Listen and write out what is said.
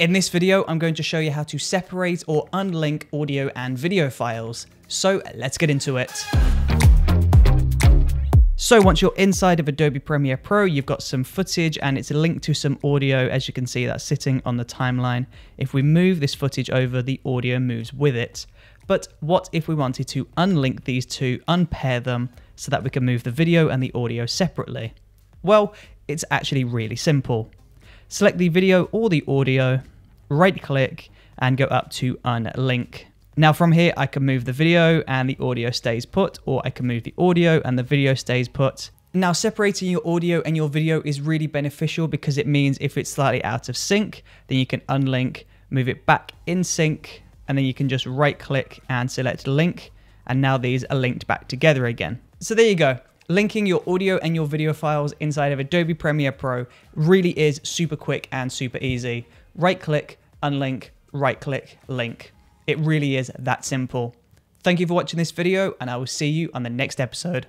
In this video, I'm going to show you how to separate or unlink audio and video files. So let's get into it. So once you're inside of Adobe Premiere Pro, you've got some footage and it's linked to some audio. As you can see, that's sitting on the timeline. If we move this footage over, the audio moves with it. But what if we wanted to unlink these two, unpair them, so that we can move the video and the audio separately? Well, it's actually really simple. Select the video or the audio, right click, and go up to unlink. Now from here, I can move the video and the audio stays put, or I can move the audio and the video stays put. Now separating your audio and your video is really beneficial because it means if it's slightly out of sync, then you can unlink, move it back in sync, and then you can just right click and select link. And now these are linked back together again. So there you go. Linking your audio and your video files inside of Adobe Premiere Pro really is super quick and super easy. Right click, unlink, right click, link. It really is that simple. Thank you for watching this video and I will see you on the next episode.